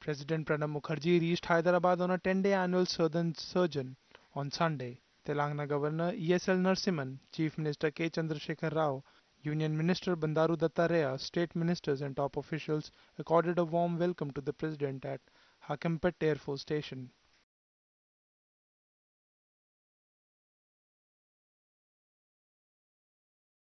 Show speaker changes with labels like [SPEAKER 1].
[SPEAKER 1] President Pranab Mukherjee reached Hyderabad on a 10-day annual southern sojourn on Sunday. Telangana Governor ESL Narasimhan, Chief Minister K. Chandrasekhar Rao, Union Minister Bandaru Dattatreya, state ministers and top officials accorded a warm welcome to the president at Hakeempet Air Force Station.